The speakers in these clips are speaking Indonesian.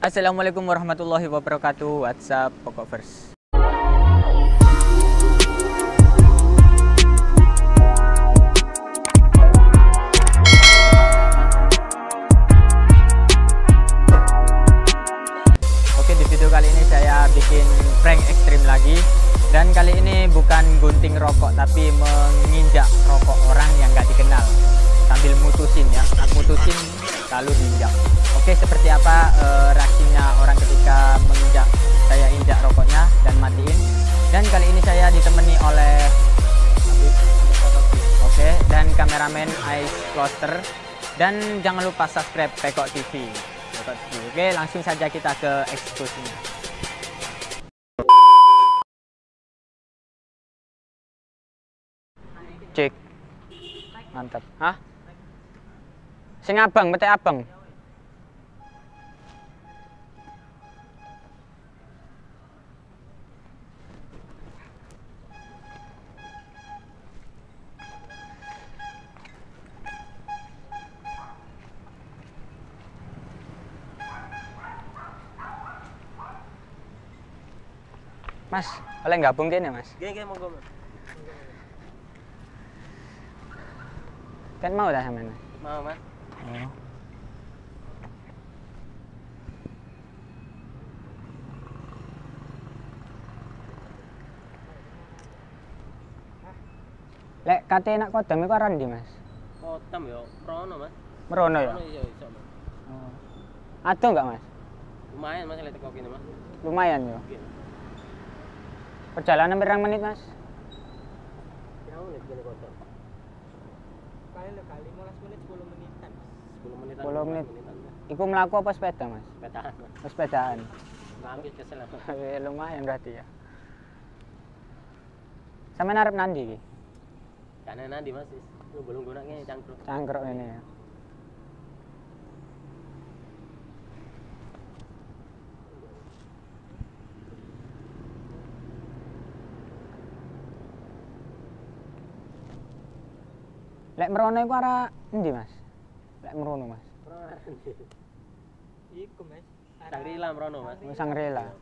Assalamualaikum warahmatullahi wabarakatuh. WhatsApp Pokok First. Oke, di video kali ini saya bikin prank ekstrim lagi. Dan kali ini bukan gunting rokok, tapi menginjak rokok orang yang gak dikenal. Sambil mutusin ya, mutusin lalu diinjak. Oke, seperti apa eh, reaksinya orang ketika menginjak saya injak rokoknya dan matiin. Dan kali ini saya ditemani oleh Oke, dan kameramen Ice Cluster. Dan jangan lupa subscribe Pekok TV. Pekok TV. Oke, langsung saja kita ke eksekusinya. Cek. Mantap. Hah? Sing abang, mete abang. Mas, oleh gabung kene, Mas. Gini gini monggo mas. Kan mau dah sampean. Mau mas. Oh. Lek kate nak kodam iku aran ndi, Mas? Kotam yo, Prono mas. Merono ya? Iya iso mas. Oh. Ado enggak, Mas? Lumayan mas lihat kok gini mas. Lumayan yo. Gini. Perjalanan berapa menit, Mas? Jauh nih gini kotam. Paling lo kali 15 menit 10 menitan. 10 menitan. 10 menit. Iku melaku apa sepeda, Mas? Sepedaan mas. Oh, sepedaan. Ngambil kesel. Eh, Lumayan berarti ya. Sampe narep nandi iki? Karena nanti mas. Lu belum gunanya cangkruk. Cangkruk ini ya. Lek merono iku arah endi, Mas? Lek merono, Mas. Iku mas. Sangrila Prono mas. Oh, Sangrila.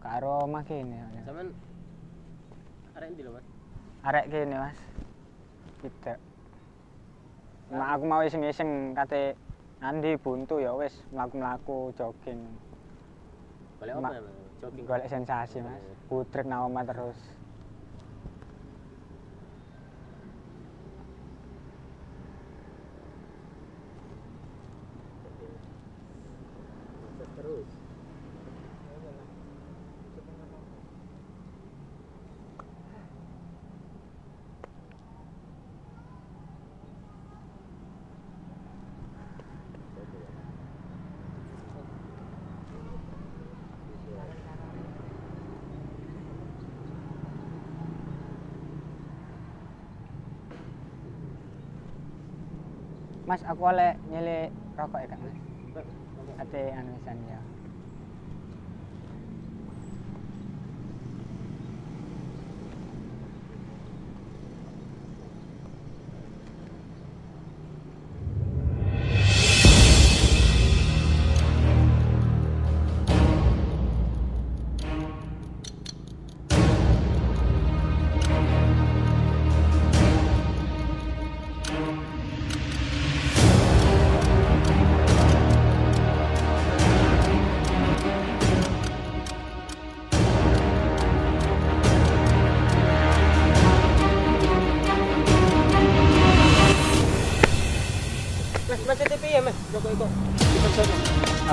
Karo omah kene. ya. Cuman arek ndi lho mas? Arek kene, Mas. Tidak. Mak aku mau iseng-iseng kate Andi buntu ya wis mlaku-mlaku jogging. Boleh Ma- apa? Jogging. Golek sensasi, Mas. Putrek omah terus. Terus. Mas, aku oleh nyele rokok ya, Kak, Mas. Ate anu ya.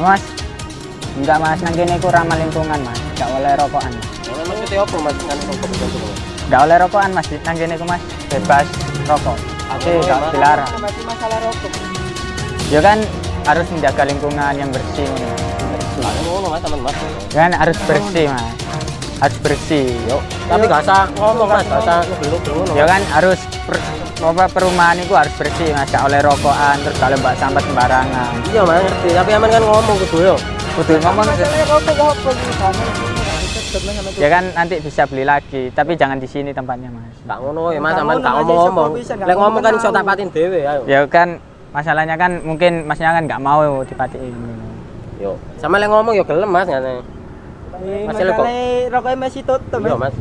Mas. Enggak, Mas. Nang kene iku ramah lingkungan, Mas. Enggak oleh rokokan. Kalau maksudnya apa mas? Kan rokok mas. Enggak oleh rokokan, Mas. Nang kene iku, Mas. Bebas rokok. Tapi Oh, enggak Mas. dilarang. Masih masalah rokok. Ya kan harus menjaga lingkungan yang bersih, Mas. Bersih. Mas mas. Kan harus bersih, Mas. Harus bersih. Yuk. Tapi gak usah ngomong mas, gak usah. Ya kan harus apa perumahan itu harus bersih mas? Gak oleh rokokan terus kalau mbak sampah sembarangan. Iya mas ngerti, tapi aman kan ngomong kudu yo. kudu ngomong ya kan nanti bisa beli lagi tapi jangan di sini tempatnya mas. Gak ngono ya mas, aman gak Mas, iso bisa, gak Lek ngomong kan ngomong iso tak patin dhewe ayo. ya kan masalahnya kan mungkin masnya kan nggak mau dipatiin Yo, sama yang ngomong yo gelem mas ngene. Masalah kok. masalahnya rokoknya masih tutup Iya mas. Mas.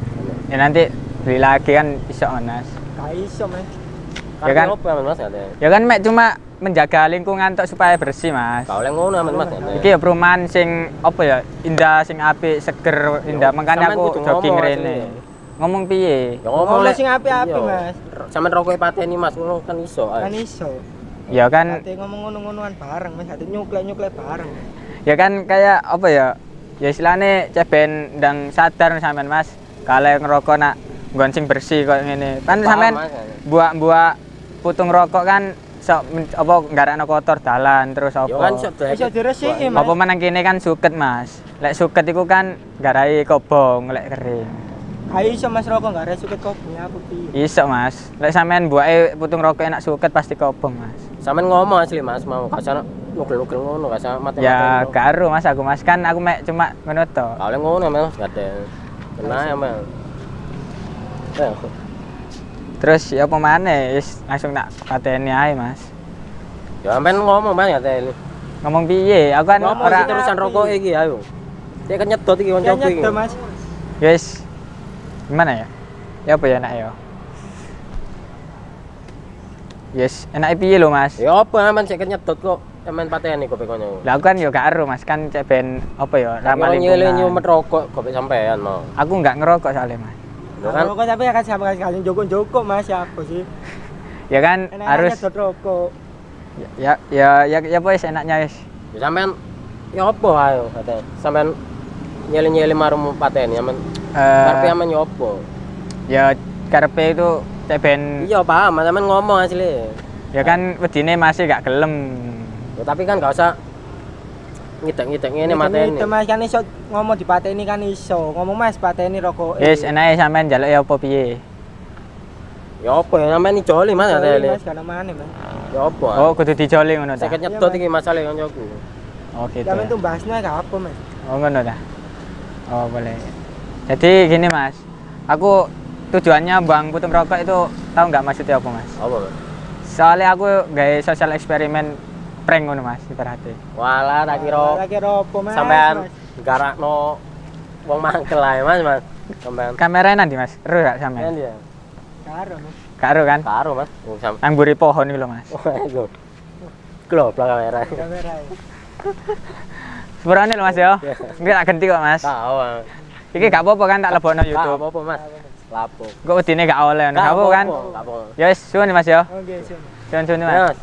ya nanti beli lagi kan iso mas? Gak iso mas Ya kan? Apa mas? Ya kan mek cuma menjaga lingkungan tok supaya bersih mas. Kau yang ngono mas iki ya perumahan sing apa ya indah sing apik seger indah. Makanya aku jogging ngomong rene. Ngomong piye? Ya ngomong sing apik-apik. Mas. Sampean rokok pateni mas ngono kan iso. kan iso. Ya kan Ate ngomong ngono-ngonoan bareng mas. Ate nyuklek-nyuklek bareng. Ya kan kayak apa ya ya istilahnya ceben ndang sadar sampean mas. Kalau ngerokok nak nggon sing bersih kok ngene. Kan sampean Mas. Putung rokok kan sok apa nggarakno kotor dalan terus apa? Yo kan iso dek. Iso diresiki, Mas. apa menang kene kan suket mas. Lek suket iku kan garai kobong lek kering. Gak iso mas rokok gak ada suket kopinya aku piye? Iso mas. Lek sampean buake putung rokok enak suket pasti kobong mas. Sampean ngomong asli mas mau kasar nugel-nugel ngono kasar mati ya karo mas aku mas. Kan aku mek cuma ngono to. Yang ngono mas gak ada. Kena ya mas. Terus ya apa wis langsung tak pateni ae mas. Ya sampean ngomong gak ada. ngomong piye? Aku kan Ngomong ora sih terusan rokok iki ayo. Dia kan nyedot iki koncoku iki. Kayaknya mas. Guys gimana ya? Ya apa ya enak ya? Yes enak piye lo mas? Ya apa sampean sik nyedot kok. Sampean pateni kok pekonyo. lah aku kan yo gak ero mas. Kan cek ben apa ya ramah Ramah nyele lingkungan. nyumet rokok kok sampean mau. aku nggak ngerokok soalnya mas Ya kan rokok tapi akan sama sekali joko-joko mas ya apa sih ya kan Enak harus rokok ya ya ya ya apa wis enaknya wis ya sampean ya apa ayo kate. Sampean nyele-nyele marum pateni sampean. Karepe eh sampean ya apa? ya karepe itu cek ben Iya paham, sampean ngomong asli. ya kan wedine masih gak gelem Ya, tapi kan gak usah ngidek-ngidek ngene mateni. Itu mas kan iso ngomong di pateni kan iso ngomong mas pateni rokok Wis enake sampean njaluk ya apa piye Ya apa ya sampean ijoli Mas katene. mas karena mana mas Ya apa? oh kudu dijoli ngono ta Saya nyedot iki masalah koncoku. oh gitu Jangan ya. tuh bahasnya gak apa mas Oh ngono dah. Oh boleh. Jadi gini mas, aku tujuannya buang putung rokok itu tahu nggak maksudnya apa mas? Apa? Soalnya aku gaya sosial eksperimen prank ngono mas, ibaratnya. Walah tak kira Lagi apa mas sampean garakno wong mangkel ae Mas, Mas. Sampean. Kamera nanti mas, ru gak sampean? dia. Karo mas Karo kan? Karo Mas. Sam. Nang buri pohon itu loh mas. Lho. Global kamera. kamera ya Sepurane loh mas ya. Iya. Nggak tak ganti kok mas. Tahu. Iki gak apa-apa kan tak lebokno YouTube. apa Mas? Lapo. Kok wedine gak oleh ngono. Gak apa kan? Gak. Ya wis, suwun mas ya. oke sini Suwun-suwun mas. Ya, Mas.